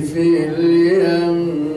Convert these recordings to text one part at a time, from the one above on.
في اليم.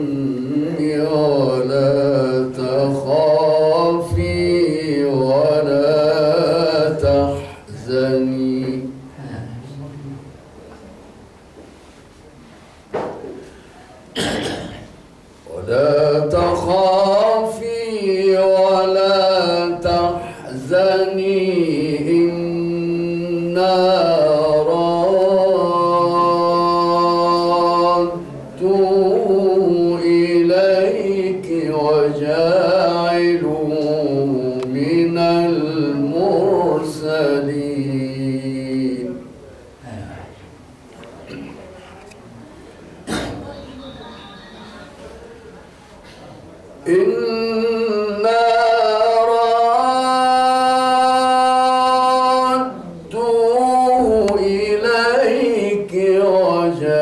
Raja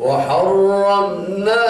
وحرمنا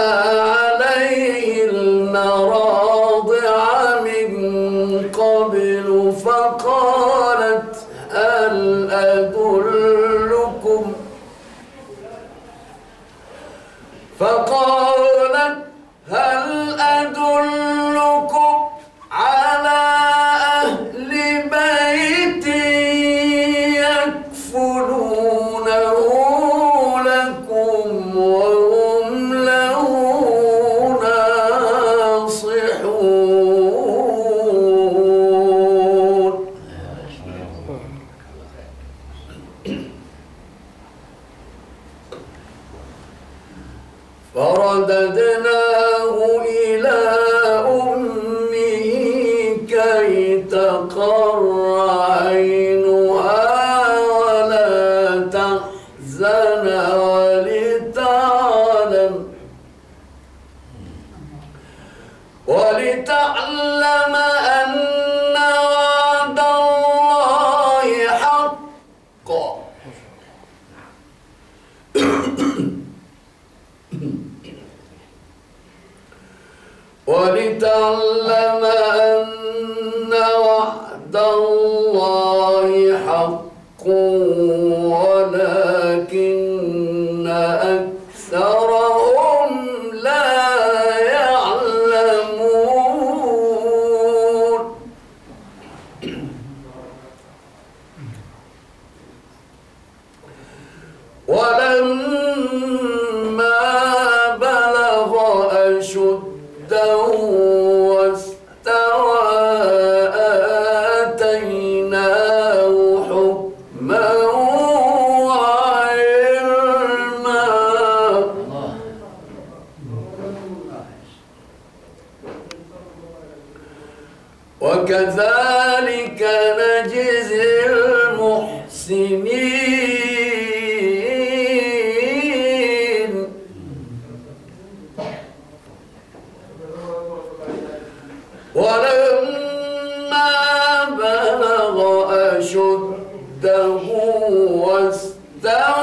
ولتعلم. ولتعلم أن وعد الله حق. ولتعلم أن وعد الله حق. ولكن وكذلك نجزي المحسنين. ولما بلغ أشده واستوى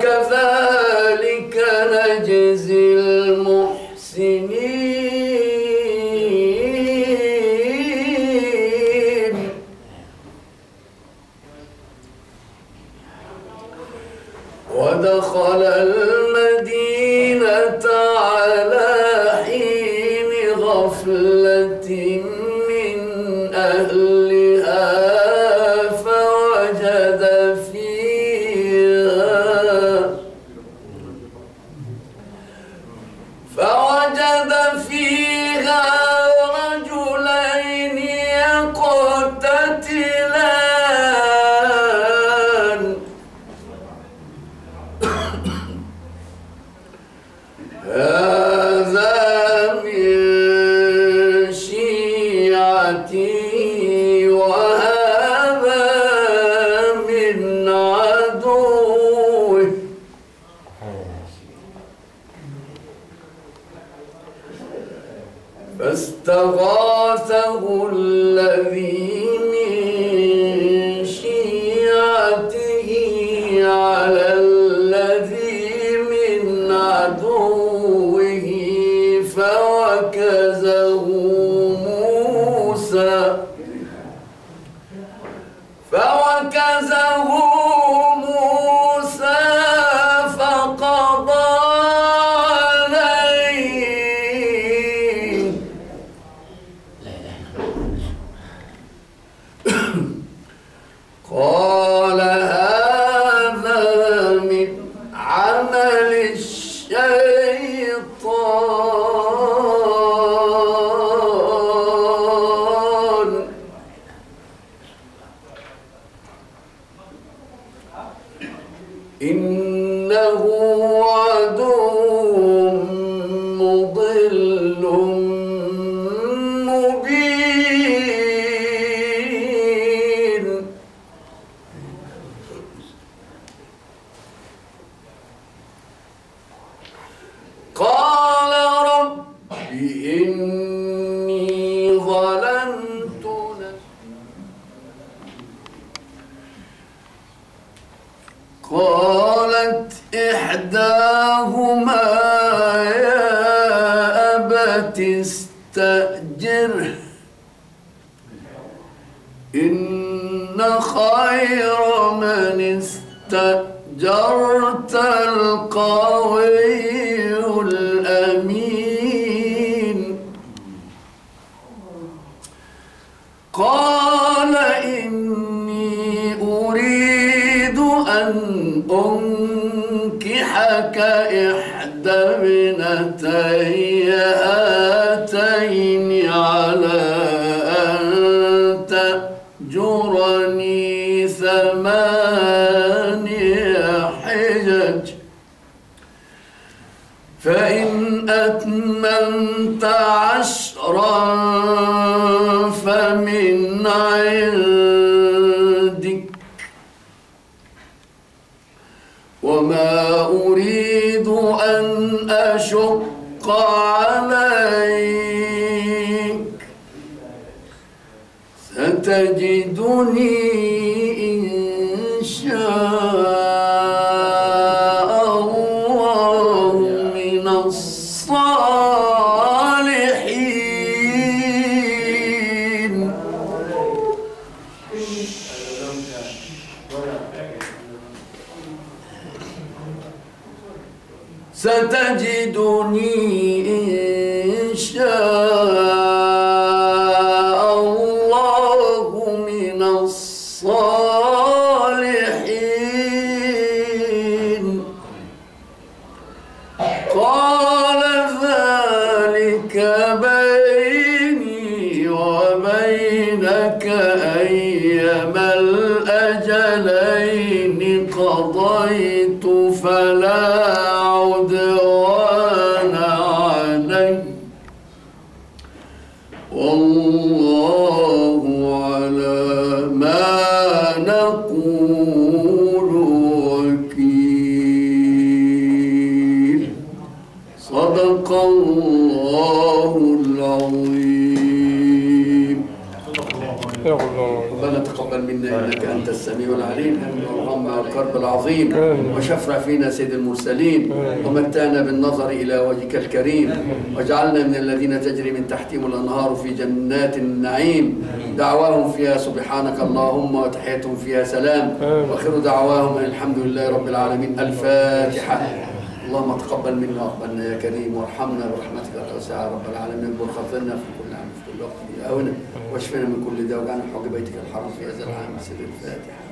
وكذلك نجزي المحسنين. عدوه فاستغاثه الذي إنه عدو قالت إحداهما يا أبت استأجره إن خير من استأجرت القوي أنكحك إحدى ابنتي ستجدني إن شاء الله من الصالحين. ستجدني إن شاء أيما الأجلين قضيت فلا ربنا تقبل منا إنك أنت السميع العليم اللهم الكرب العظيم. وشفع فينا سيد المرسلين ومتعنا بالنظر إلى وجهك الكريم واجعلنا من الذين تجري من تحتهم الأنهار في جنات النعيم. دعواهم فيها سبحانك اللهم وتحيتهم فيها سلام. وآخر دعواهم الحمد لله رب العالمين. الفاتحة. اللهم تقبل منا واقبلنا يا كريم وارحمنا برحمتك الواسعه رب العالمين. خطرنا في كل عام في كل وقت في آونة واشفنا من كل داء وجعلنا حق بيتك الحرام في هذا العام سر الفاتحة.